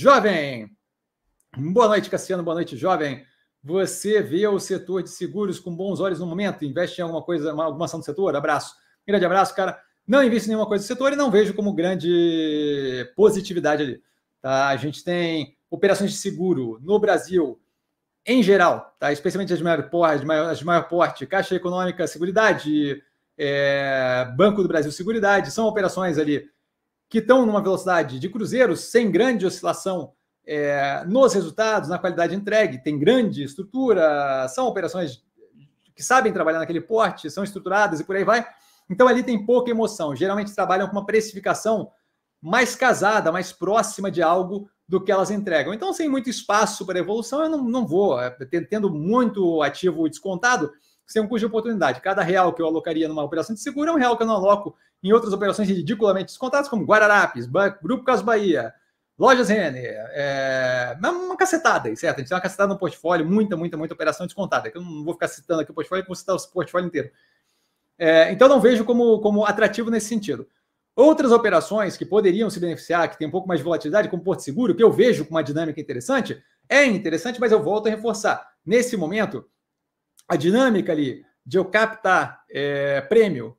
Jovem, boa noite, Cassiano, boa noite, jovem. Você vê o setor de seguros com bons olhos no momento? Investe em alguma coisa, alguma ação do setor? Abraço. Grande abraço, cara. Não invisto em nenhuma coisa do setor e não vejo como grande positividade ali. Tá? A gente tem operações de seguro no Brasil, em geral, tá? especialmente as de maior porte, as de maior porte Caixa Econômica Seguridade, é, Banco do Brasil Seguridade, são operações ali que estão numa velocidade de cruzeiro, sem grande oscilação é, nos resultados, na qualidade entregue, tem grande estrutura, são operações que sabem trabalhar naquele porte, são estruturadas e por aí vai. Então ali tem pouca emoção. Geralmente trabalham com uma precificação mais casada, mais próxima de algo do que elas entregam. Então, sem muito espaço para evolução, eu não, não vou. É, tendo muito ativo descontado, sem um custo de oportunidade. Cada real que eu alocaria numa operação de seguro é um real que eu não aloco em outras operações ridiculamente descontadas, como Guararapes, Grupo Cas Bahia, Lojas Renner, é... uma cacetada, certo? A gente tem uma cacetada no portfólio, muita, muita, muita operação descontada, que eu não vou ficar citando aqui o portfólio, vou citar o portfólio inteiro. É, então, não vejo como, como atrativo nesse sentido. Outras operações que poderiam se beneficiar, que tem um pouco mais de volatilidade, como Porto Seguro, que eu vejo com uma dinâmica interessante, é interessante, mas eu volto a reforçar. Nesse momento, a dinâmica ali de eu captar é, prêmio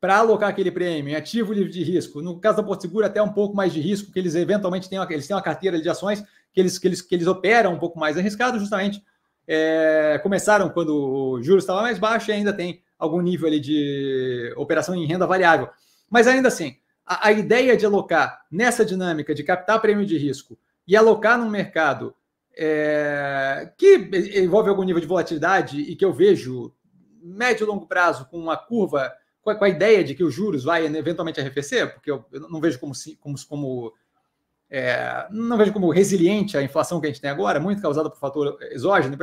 para alocar aquele prêmio em ativo livre de risco, no caso da Porto Seguro, até um pouco mais de risco, que eles eventualmente têm uma, eles têm uma carteira de ações que eles, que eles, que eles operam um pouco mais arriscado, justamente é, começaram quando o juros estava mais baixo e ainda tem algum nível ali de operação em renda variável. Mas ainda assim, a, a ideia de alocar nessa dinâmica de captar prêmio de risco e alocar num mercado é, que envolve algum nível de volatilidade e que eu vejo médio e longo prazo com uma curva, com a, com a ideia de que os juros vai eventualmente arrefecer, porque eu, eu não vejo como, como, como é, não vejo como resiliente a inflação que a gente tem agora, muito causada por fator exógeno,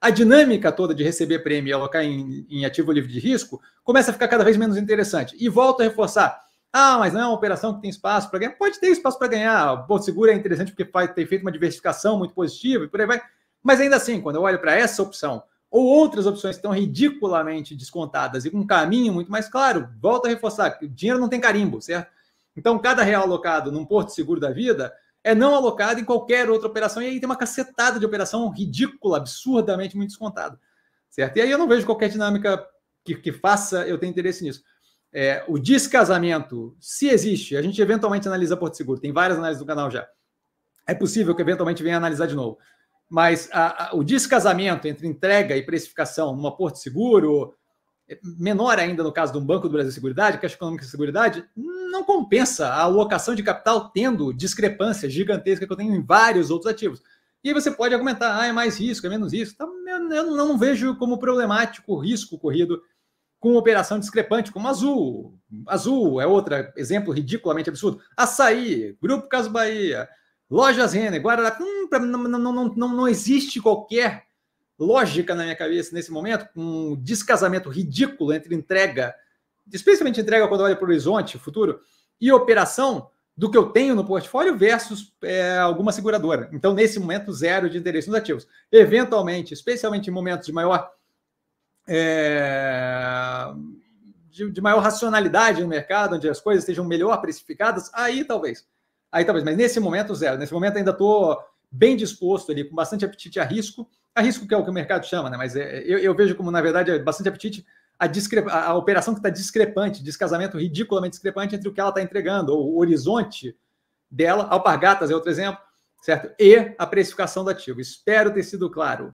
a dinâmica toda de receber prêmio e alocar em, em ativo livre de risco começa a ficar cada vez menos interessante. E volto a reforçar, ah, mas não é uma operação que tem espaço para ganhar. Pode ter espaço para ganhar. O Porto Seguro é interessante porque faz, tem feito uma diversificação muito positiva e por aí vai. Mas ainda assim, quando eu olho para essa opção ou outras opções que estão ridiculamente descontadas e com um caminho muito mais claro, volto a reforçar: o dinheiro não tem carimbo, certo? Então, cada real alocado num Porto Seguro da vida é não alocado em qualquer outra operação. E aí tem uma cacetada de operação ridícula, absurdamente muito descontada, certo? E aí eu não vejo qualquer dinâmica que, que faça eu ter interesse nisso. É, o descasamento, se existe, a gente eventualmente analisa Porto Seguro, tem várias análises do canal já. É possível que eventualmente venha analisar de novo. Mas a, a, o descasamento entre entrega e precificação numa Porto Seguro, menor ainda no caso de um Banco do Brasil Seguridade, Caixa Econômica e Seguridade, não compensa a alocação de capital tendo discrepância gigantesca que eu tenho em vários outros ativos. E aí você pode argumentar, ah, é mais risco, é menos risco. Então, eu não vejo como problemático o risco corrido com operação discrepante, como Azul. Azul é outro exemplo ridiculamente absurdo. Açaí, Grupo Caso Bahia, Lojas Renner, Guararapes. Hum, não, não, não, não, existe qualquer lógica na minha cabeça nesse momento, um descasamento ridículo entre entrega, especialmente entrega quando olha para o horizonte futuro, e operação do que eu tenho no portfólio versus é, alguma seguradora. Então, nesse momento, zero de interesse nos ativos. Eventualmente, especialmente em momentos de maior é, de, de, maior racionalidade no mercado, onde as coisas estejam melhor precificadas, aí talvez. Aí talvez, mas nesse momento, zero. Nesse momento ainda estou bem disposto ali, com bastante apetite a risco, a risco que é o que o mercado chama, né? Mas é, eu, eu, vejo como, na verdade, é bastante apetite a, discre... a operação que está discrepante, descasamento ridiculamente discrepante entre o que ela está entregando, ou o horizonte dela, alpargatas é outro exemplo, certo? E a precificação do ativo. Espero ter sido claro.